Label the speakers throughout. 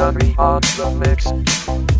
Speaker 1: Johnny on the mix.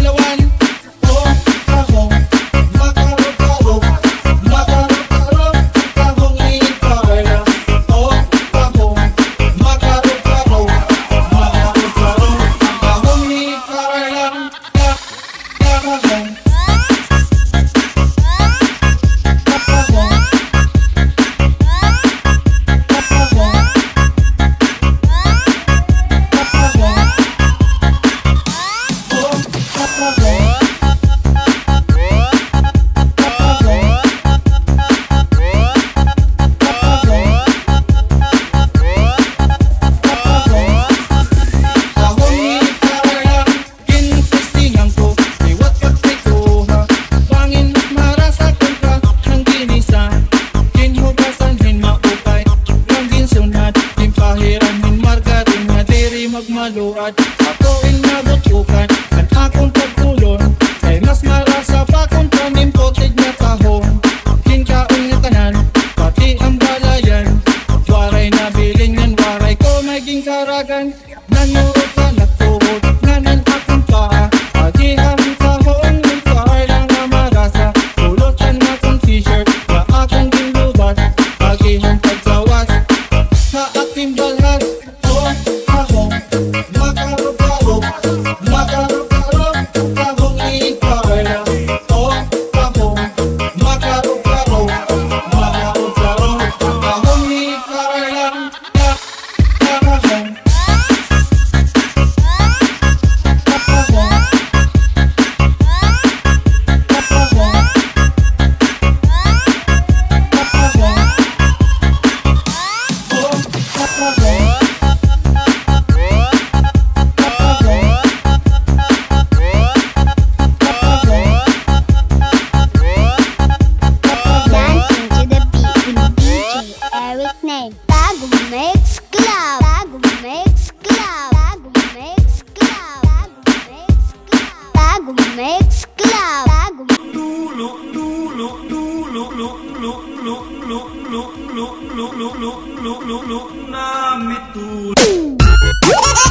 Speaker 2: still a one. Name. Bago Mix Club. Bago Mix Club. Bago Mix Club. Bago Mix Club. Bago Mix Club. Bago
Speaker 3: Mixing